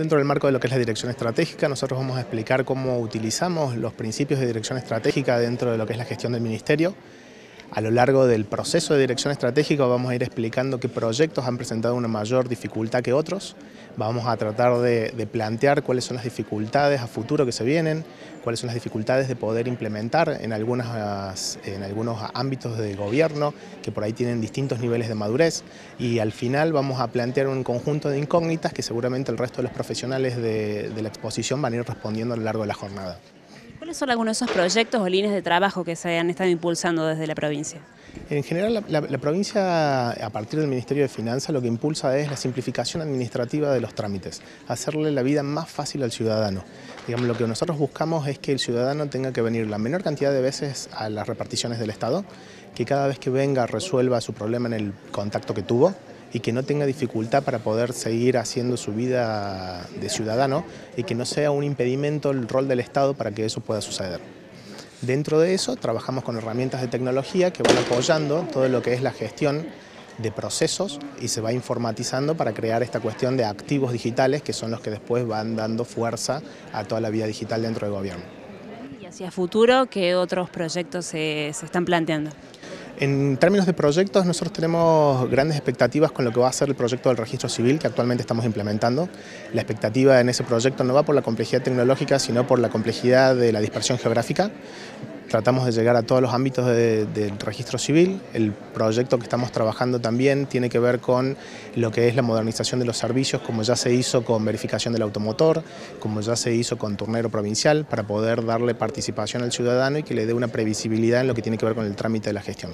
Dentro del marco de lo que es la dirección estratégica, nosotros vamos a explicar cómo utilizamos los principios de dirección estratégica dentro de lo que es la gestión del Ministerio. A lo largo del proceso de dirección estratégica vamos a ir explicando qué proyectos han presentado una mayor dificultad que otros. Vamos a tratar de, plantear cuáles son las dificultades a futuro que se vienen, cuáles son las dificultades de poder implementar en algunos ámbitos de gobierno que por ahí tienen distintos niveles de madurez y al final vamos a plantear un conjunto de incógnitas que seguramente el resto de los profesionales de, de la exposición van a ir respondiendo a lo largo de la jornada. ¿Cuáles son algunos de esos proyectos o líneas de trabajo que se han estado impulsando desde la provincia? En general, la, la, provincia, a partir del Ministerio de Finanzas, lo que impulsa es la simplificación administrativa de los trámites, hacerle la vida más fácil al ciudadano. Digamos, lo que nosotros buscamos es que el ciudadano tenga que venir la menor cantidad de veces a las reparticiones del Estado, que cada vez que venga resuelva su problema en el contacto que tuvo, y que no tenga dificultad para poder seguir haciendo su vida de ciudadano y que no sea un impedimento el rol del Estado para que eso pueda suceder. Dentro de eso trabajamos con herramientas de tecnología que van apoyando todo lo que es la gestión de procesos y se va informatizando para crear esta cuestión de activos digitales que son los que después van dando fuerza a toda la vida digital dentro del gobierno. ¿Y hacia futuro qué otros proyectos se, se están planteando? En términos de proyectos, nosotros tenemos grandes expectativas con lo que va a ser el proyecto del registro civil que actualmente estamos implementando. La expectativa en ese proyecto no va por la complejidad tecnológica, sino por la complejidad de la dispersión geográfica. Tratamos de llegar a todos los ámbitos de, del registro civil. El proyecto que estamos trabajando también tiene que ver con lo que es la modernización de los servicios, como ya se hizo con verificación del automotor, como ya se hizo con turnero provincial, para poder darle participación al ciudadano y que le dé una previsibilidad en lo que tiene que ver con el trámite de la gestión.